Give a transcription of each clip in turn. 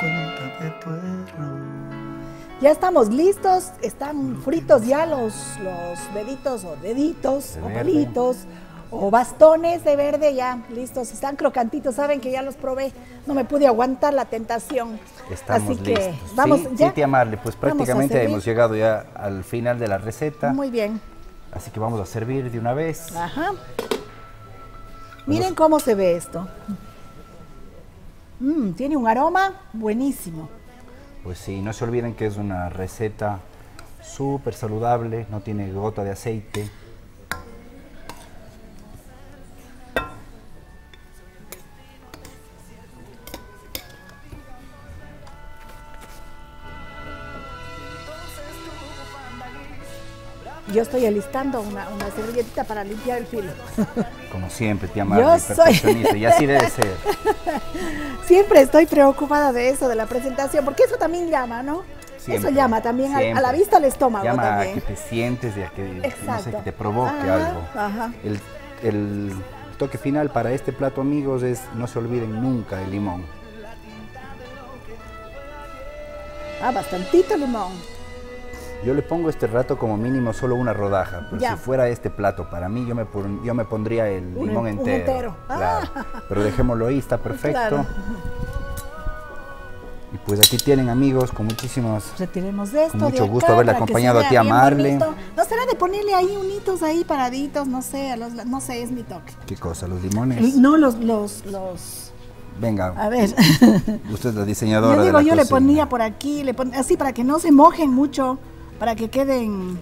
cuéntame tu error. Ya estamos listos, están fritos ya los, los deditos o deditos De o palitos o bastones de verde ya listos, están crocantitos, saben que ya los probé, no me pude aguantar la tentación. Estamos Así que listos. vamos sí, ya. sí, tía Marle, pues prácticamente hemos llegado ya al final de la receta. Muy bien. Así que vamos a servir de una vez. Ajá. Miren cómo se ve esto. Mm, tiene un aroma buenísimo. Pues sí, no se olviden que es una receta súper saludable, no tiene gota de aceite. Yo estoy alistando una, una servilletita para limpiar el filo. Como siempre, tía Yo Marle, soy- perfeccionista, y así debe ser. Siempre estoy preocupada de eso, de la presentación, porque eso también llama, ¿no? Siempre, eso llama también a- a, la vista al estómago Llama también. a que te sientes y a que, no sé, que te provoque Ajá, algo. ajá. El, el toque final para este plato, amigos, es no se olviden nunca el limón. Ah, bastantito limón. Yo le pongo este rato como mínimo solo una rodaja, pero Ya. si fuera este plato para mí, yo me, pon- yo me pondría el Un limón entero. entero. Claro. Ah. Pero dejémoslo ahí, está perfecto. Claro. Y pues aquí tienen amigos con muchísimos... Retiremos de esto. Con mucho de gusto haberle acompañado a tía bien Marle. bonito. No será de ponerle ahí unitos ahí paraditos, no sé, a los, no sé, es mi toque. ¿Qué cosa? ¿Los limones? No los, los, los. Venga, A ver. usted es la diseñadora Yo de digo, la yo le ponía por aquí, le pon- así para que no se mojen mucho, para que queden,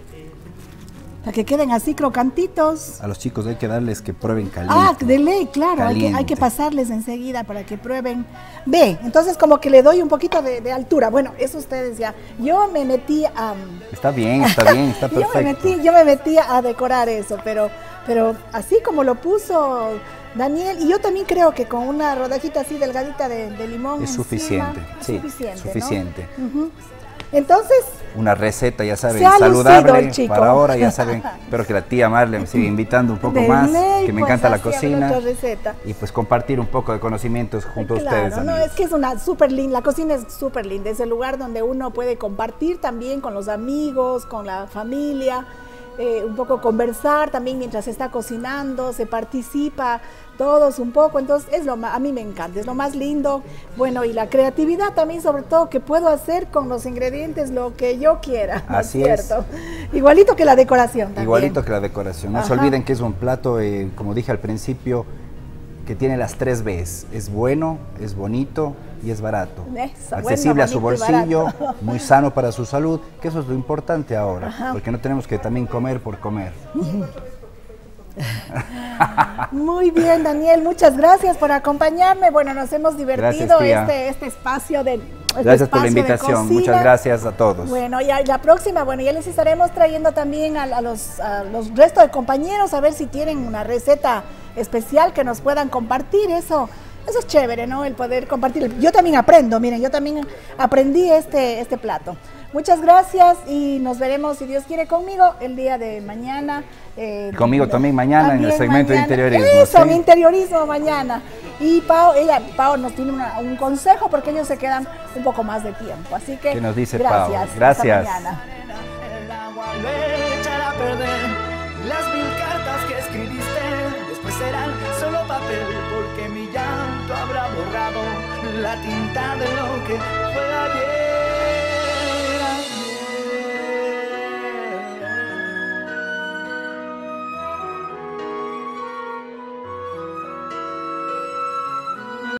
para que queden así crocantitos. A los chicos hay que darles que prueben caliente. Ah, de ley, claro, hay que, hay que pasarles enseguida para que prueben. Ve, entonces como que le doy un poquito de, de altura. Bueno, eso ustedes ya. Yo me metí a... Está bien, está bien, está yo me perfecto. metí, yo me metí a decorar eso, pero, pero así como lo puso Daniel, y yo también creo que con una rodajita así delgadita de, de limón. Es encima, suficiente, es sí, suficiente. ¿no? suficiente. Entonces, Una receta, ya saben, saludable para ahora, ya saben. Espero que la tía Marle me siga invitando un poco de más, ley, que me pues, encanta la cocina. Y pues compartir un poco de conocimientos junto a ustedes, no, amigos. es que es una súper linda, la cocina es súper linda, es el lugar donde uno puede compartir también con los amigos, con la familia, eh, un poco conversar también mientras se está cocinando, se participa todos un poco, entonces es lo ma- a mí me encanta, es lo más lindo, bueno, y la creatividad también sobre todo que puedo hacer con los ingredientes lo que yo quiera, ¿no Así es cierto? Igualito que la decoración también. Igualito que la decoración. No se olviden que es un plato, eh, como dije al principio, que tiene las tres Bs. Es bueno, es bonito y es barato. Eso, Accesible bueno, a su bolsillo, muy sano para su salud, que eso es lo importante ahora, Ajá. porque no tenemos que también comer por comer. Muy bien, Daniel, muchas gracias por acompañarme. Bueno, nos hemos divertido Gracias, este, este espacio de. este Gracias por la invitación, muchas gracias a todos. Bueno, y a- la próxima, bueno, ya les estaremos trayendo también a, a los, a los restos de compañeros a ver si tienen una receta especial que nos puedan compartir. Eso, eso es chévere, ¿no? El poder compartir. Yo también aprendo, miren, yo también aprendí este, este plato. Muchas gracias y nos veremos, si Dios quiere, conmigo el día de mañana. eh, Conmigo también mañana en el segmento de interiorismo, Eso, ¿sí? mi interiorismo mañana. Y Pau, ella, Pau nos tiene una- un consejo porque ellos se quedan un poco más de tiempo. Así que ¿Qué nos dice Pau? gracias. Hasta Gracias. mañana. El agua le echará a perder las mil cartas que escribiste. Después serán solo papel, porque mi llanto habrá borrado la tinta de lo que fue ayer.